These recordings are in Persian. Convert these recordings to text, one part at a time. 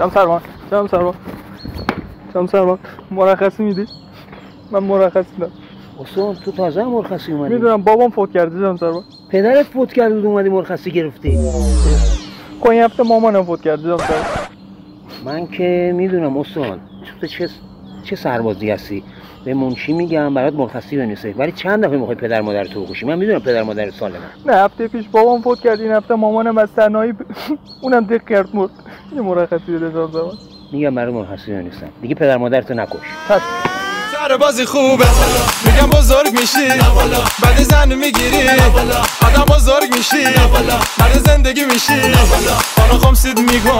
جام سرمان جام سرمان جام سرمان مرخصی میدی؟ من مرخصی دارم. استاد تو تازه مرخصی اومدی. می‌دونم بابام فوت کرده جام سرمان پدرت فوت کرده بود اومدی مرخصی گرفتی. این هفته مامانم فوت کرده جام سرمان من که می‌دونم استاد تو چه چه سربازی هستی؟ به منشی میگم؟ برات مرخصی بنویسه. ولی چند دفعه می‌خوای پدر مادر تو بکشی؟ من می‌دونم پدر مادر سالمه. نه هفته پیش بابام فوت کرد این هفته مامانم از تنهایی ب... اونم دق کرد مرد. یه مرخصی بده جام سرمان میگم برای مرخصی بنویسم دیگه پدر مادرتو نکش. چشم سر بازی خوبه. میگم بزرگ میشی. بعد زن می‌گیری. آدم بزرگ میشی. مرد زندگی میشی. حالا خمسید میگم.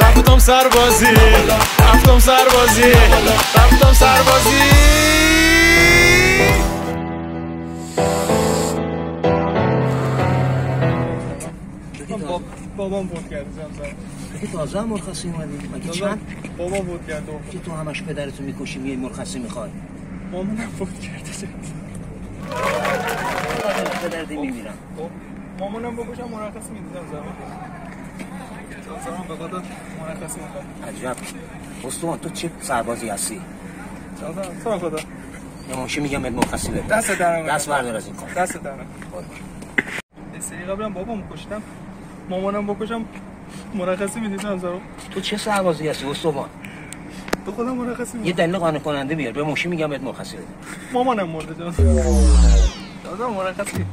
رفتم سربازی رفتم سربازی رفتم سربازی بابام کرده جام سرمان دیگه تازه مرخصی اومدی؟ مگه چند؟ بابام فوت کرده که تو همش پدرتو می‌کشی میای مرخصی می‌خوای؟ مامانم فوت کرده جام پدرت میمیرم. خب، مامانم بکشم مرخصی میدی جام سرمان جام سرمان به خدا مرخصی می‌خوام عجب. استوان تو چه سربازی هستی؟ تو رو خدا. منشی میگم بهت مرخصی بده دست درم. دست بردار از این کار. دست درم. سری قبلم بابام کشتم. مامانم بکشم مرخصی میدی جام سرمان تو چه سربازی هستی استوان به خدا مرخصی یه میدی دلیل قانع کننده بیار به منشی میگم بهت مرخصی بده. مامانم مرده جام سرمان مرخصی.